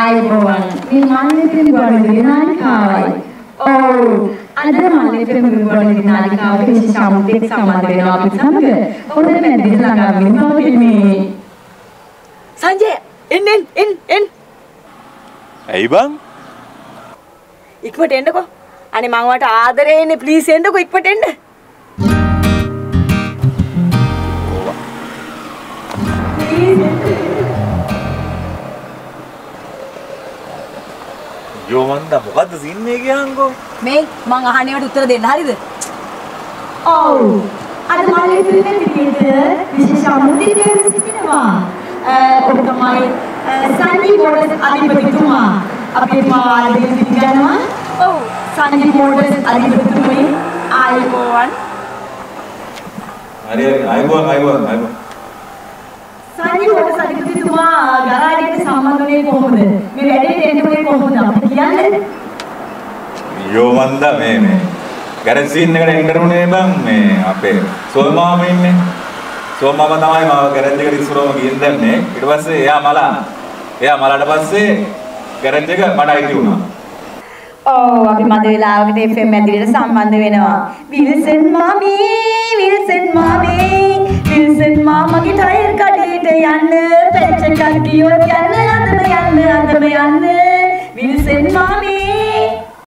ආයුබෝවන්. මේ මල්ලිපින් ගුවන්විදුලි නාලිකාවයි. ඔව්. අද මල්ලිපින් ගුවන්විදුලි නාලිකාවට විශේෂ අමුත්තෙක් සම්බන්ධ වෙනවා අපිත් සමග. හොඳ මැදිරි ළඟා වෙන පවතින්නේ. සංජය එන්න එන්න එන්න එන්න ඇයි බං? ඉක්මනට එන්නකෝ අනේ මං වට ආදරේ ඉන්නේ ප්ලීස් එන්නකෝ ඉක්මනට එන්න යෝ මන්ද මොකද්ද සීන් එක කියහන්කෝ? මේ මං අහන්නේවට උත්තර දෙන්න හරිද ඔව්. අද මල්ලිපින් මැදිරියට විශේෂ අමුත්තෙක් සිටිනවා. අ, ඔබ තමයි සංජී මෝඩස් අධිපතිතුමා. අපේ මාළිගයෙන් පිළිගන්නවා. ඔව්. සංජී මෝඩස් අධිපතිතුමනි ආයුබෝවන්. හරි හරි අයබෝන් අයබෝන් අයබෝන්. සංජී මෝඩස් අධිපතිතුමා ගරාජයට සම්බන්ධ වෙන්නේ කොහොමද? මේ වැඩේට එන්න කොහොමද අපිට කියන්න? යෝ මන්ද මේ මේ ගැරේජ් සීන් එකට එන්න උනේ බං මේ අපේ සෝමාම ඉන්නේ. සෝමාම තමයි මාව ගැරේජ් එකට ඉස්සරවම ගිහින් දැම්මේ. ඊට පස්සේ එයා මලා. එයා මලාට පස්සේ ගැරේජ් එක මට අයිති වුණා. ඔව් අපි මද වෙලාවකට FM මැදිරියට සම්බන්ධ වෙනවා විල්සන් මාමි විල්සන් මාමි විල්සන් මාමගේ ටයර් කඩේට යන්න පැච් එකක් ගියොත් යන්න අදම යන්න අදම යන්න විල්සන් මාමි